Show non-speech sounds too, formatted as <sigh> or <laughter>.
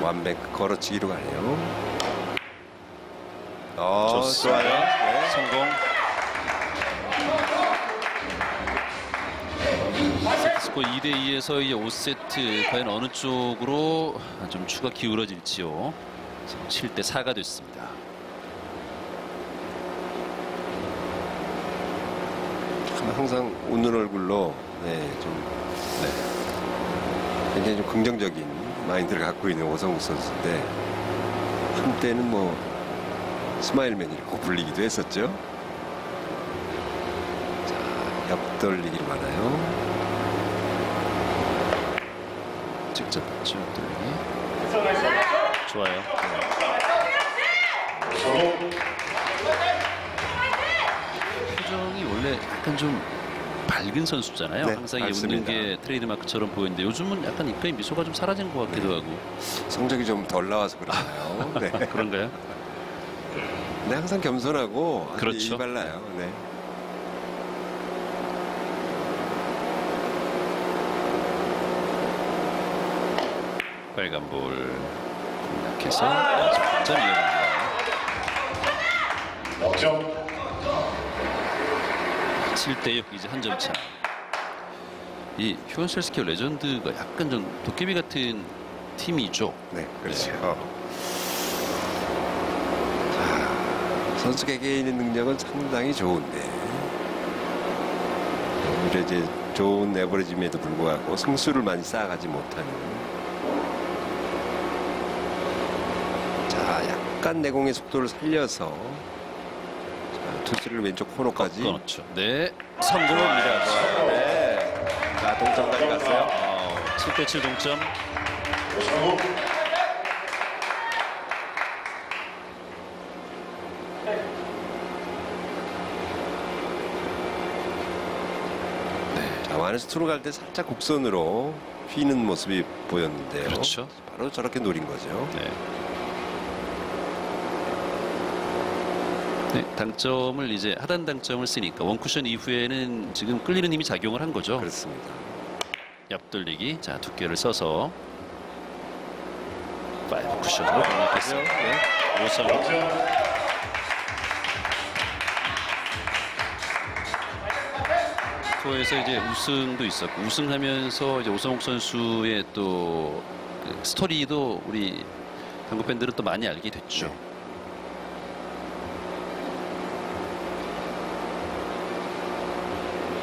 완백 걸어치기로 가네요. 어, 좋습니다. 좋아요. 네. 성공. 세트스코 2대 2에서 이제 5세트 과연 어느 쪽으로 좀 추가 기울어질지요. 7대 4가 됐습니다. 항상 웃는 얼굴로 네, 좀 네. 굉장히 좀 긍정적인 마인드를 갖고 있는 오성욱 선수인데 한때는 뭐 smile man이라고 불리기도 했었죠. 자, 옆돌리기를 많아요. 직접 쭉 돌리기. 좋아요. 표정이 원래 약간 좀 밝은 선수잖아요. 네, 항상 이 웃는. 게 트레이드 마크처럼 보이는데 요즘은 약간 입가에 미소가 좀 사라진 것 같기도 하고 성적이 좀 덜 나와서 그러나요? 네. <laughs> 그런가요? 근데 항상 겸손하고 그렇죠. 발라요. 네. 빨간 볼 공략해서 점 이어갑니다. 점 7대 6 이제 한 점 차. 이 휴원셀스키어 레전드가 약간 좀 도깨비 같은 팀이죠. 네, 그렇죠. 자, 선수 개개인의 능력은 상당히 좋은데 오히려 이제 좋은 에버리짐에도 불구하고 승수를 많이 쌓아가지 못하는 자, 약간 내공의 속도를 살려서 자, 투수를 왼쪽 코너까지 끊었죠. 네, 성공합니다. 네. 자, 동점까지 갔어요. 7대 7 동점. 성공 자, 와네스트로 갈 때 살짝 곡선으로 휘는 모습이 보였는데요. 그렇죠. 바로 저렇게 노린 거죠. 네. 네, 당점을 이제 하단 당점을 쓰니까 one cushion 이후에는 지금 끌리는 힘이 작용을 한 거죠. 그렇습니다. 옆돌리기. 자, 두께를 써서 five cushion으로 공략했습니다. 네. 오성 점 투어에서 이제 우승도 있었고 우승하면서 이제 오성욱 선수의 또그 스토리도 우리 당구 팬들은 또 많이 알게 됐죠. 네.